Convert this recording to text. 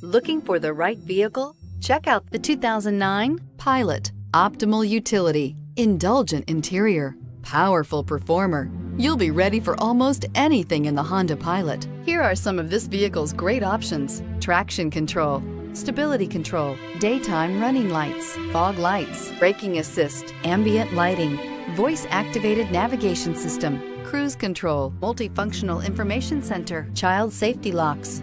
Looking for the right vehicle? Check out The 2009 Pilot. Optimal utility, indulgent interior, powerful performer. You'll be ready for almost anything in the Honda Pilot. Here are some of this vehicle's great options. Traction control, stability control, daytime running lights, fog lights, braking assist, ambient lighting, voice activated navigation system, cruise control, multifunctional information center, child safety locks.